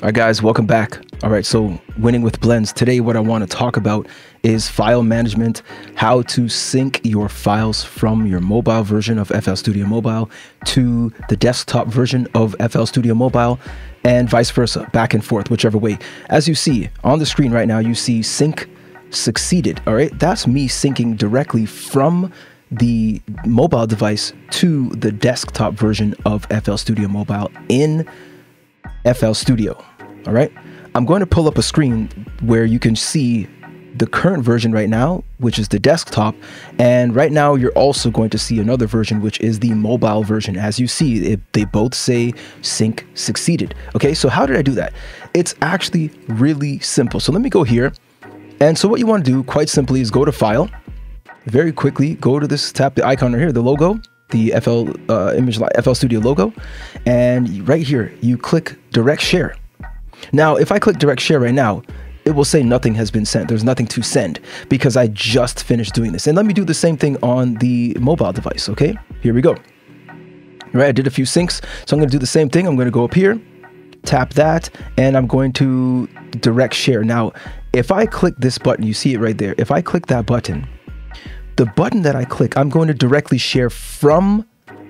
All right, guys, welcome back. All right, so winning with blends. Today, what I want to talk about is file management, how to sync your files from your mobile version of FL Studio Mobile to the desktop version of FL Studio Mobile, and vice versa, back and forth, whichever way. As you see on the screen right now, you see sync succeeded. All right, that's me syncing directly from the mobile device to the desktop version of FL Studio Mobile in FL Studio. All right. I'm going to pull up a screen where you can see the current version right now, which is the desktop. And right now, you're also going to see another version, which is the mobile version. As you see, it, they both say sync succeeded. Okay, so how did I do that? It's actually really simple. So let me go here. And so what you want to do, quite simply, is go to File. Very quickly, go to this, tap the icon right here, the logo, the FL uh, Image FL Studio logo, and right here, you click Direct Share. Now, if I click direct share right now, it will say nothing has been sent. There's nothing to send because I just finished doing this. And let me do the same thing on the mobile device, okay? Here we go. Right, I did a few syncs. So I'm gonna do the same thing. I'm gonna go up here, tap that, and I'm going to direct share. Now, if I click this button, you see it right there. If I click that button, the button that I click, I'm going to directly share from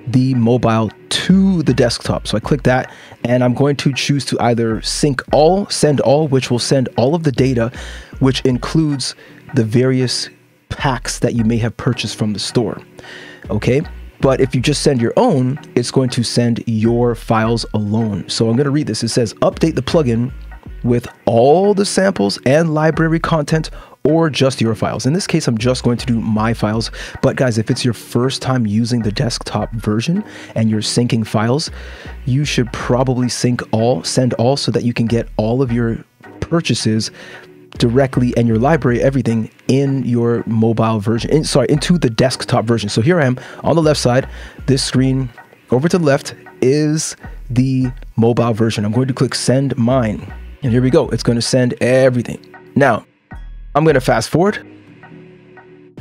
the mobile to the desktop. So I click that and I'm going to choose to either sync all, send all, which will send all of the data, which includes the various packs that you may have purchased from the store. Okay. But if you just send your own, it's going to send your files alone. So I'm going to read this. It says update the plugin with all the samples and library content or just your files. In this case, I'm just going to do my files. But guys, if it's your first time using the desktop version and you're syncing files, you should probably sync all, send all so that you can get all of your purchases directly and your library, everything in your mobile version, in, sorry, into the desktop version. So here I am on the left side, this screen over to the left is the mobile version. I'm going to click send mine. And here we go. It's going to send everything. Now, I'm to fast forward.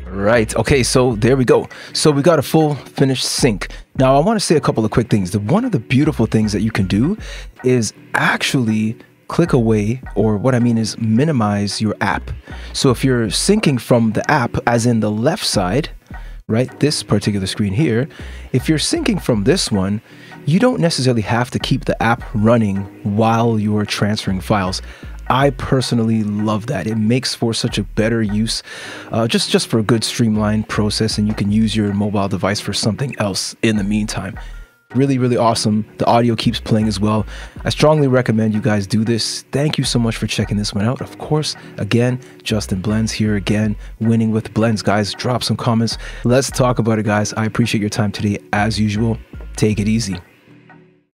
Right. Okay. So there we go. So we got a full finished sync. Now I want to say a couple of quick things. The, one of the beautiful things that you can do is actually click away, or what I mean is minimize your app. So if you're syncing from the app, as in the left side, right, this particular screen here, if you're syncing from this one, you don't necessarily have to keep the app running while you're transferring files. I personally love that. It makes for such a better use, uh, just just for a good streamlined process, and you can use your mobile device for something else in the meantime. Really, really awesome. The audio keeps playing as well. I strongly recommend you guys do this. Thank you so much for checking this one out. Of course, again, Justin Blends here again, winning with Blends, guys. Drop some comments. Let's talk about it, guys. I appreciate your time today, as usual. Take it easy.